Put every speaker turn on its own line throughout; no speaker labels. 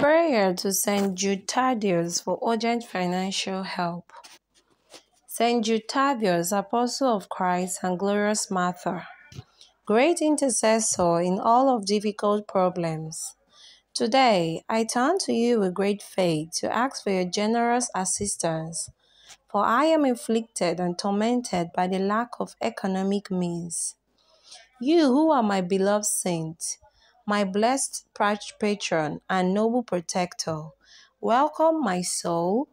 Prayer to Saint Jude for urgent financial help. Saint Jude Apostle of Christ and glorious martyr, great intercessor in all of difficult problems. Today, I turn to you with great faith to ask for your generous assistance, for I am afflicted and tormented by the lack of economic means. You who are my beloved saint, my blessed patron and noble protector, welcome my soul,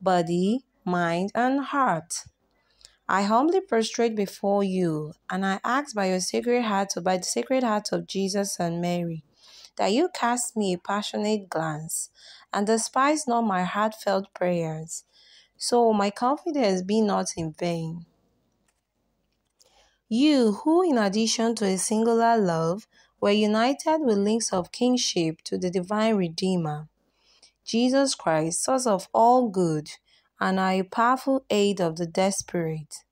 body, mind, and heart. I humbly prostrate before you, and I ask by your sacred heart, by the sacred heart of Jesus and Mary, that you cast me a passionate glance, and despise not my heartfelt prayers, so my confidence be not in vain. You who, in addition to a singular love, were united with links of kinship to the divine Redeemer, Jesus Christ, source of all good, and are a powerful aid of the desperate.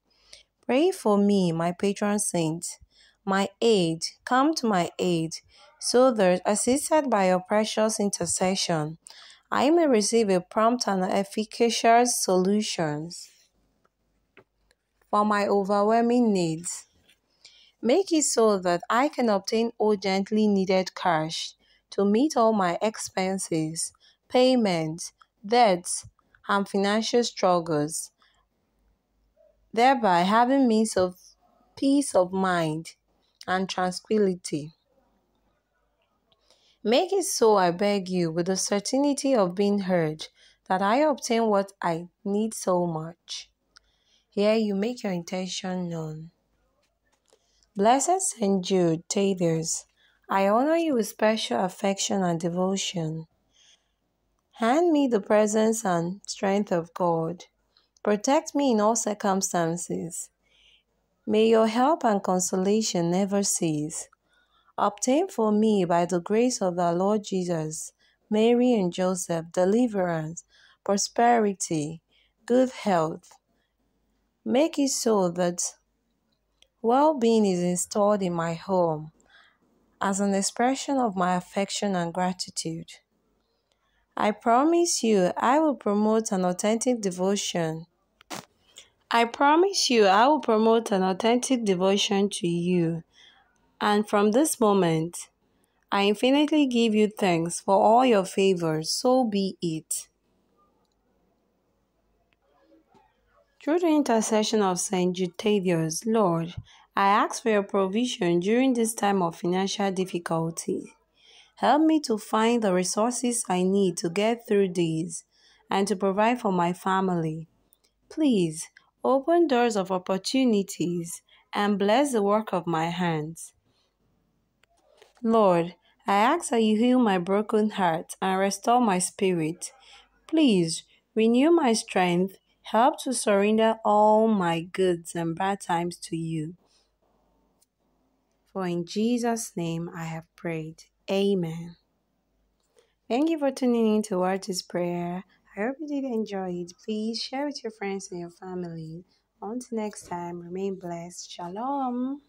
Pray for me, my patron saint, my aid, come to my aid, so that, assisted by your precious intercession, I may receive a prompt and efficacious solutions for my overwhelming needs. Make it so that I can obtain urgently needed cash to meet all my expenses, payments, debts, and financial struggles, thereby having means of peace of mind and tranquility. Make it so, I beg you, with the certainty of being heard, that I obtain what I need so much. Here you make your intention known. Blessed Saint Jude Thaddeus, I honor you with special affection and devotion. Hand me the presence and strength of God. Protect me in all circumstances. May your help and consolation never cease. Obtain for me, by the grace of our Lord Jesus, Mary and Joseph, deliverance, prosperity, good health. Make it so that well-being is installed in my home as an expression of my affection and gratitude. I promise you I will promote an authentic devotion. I promise you I will promote an authentic devotion to you. And from this moment, I infinitely give you thanks for all your favors, so be it. Through the intercession of Saint Jude Lord, I ask for your provision during this time of financial difficulty. Help me to find the resources I need to get through these and to provide for my family. Please open doors of opportunities and bless the work of my hands. Lord, I ask that you heal my broken heart and restore my spirit. Please renew my strength Help to surrender all my goods and bad times to you. For in Jesus' name I have prayed. Amen. Thank you for tuning in to watch this prayer. I hope you did enjoy it. Please share with your friends and your family. Until next time, remain blessed. Shalom.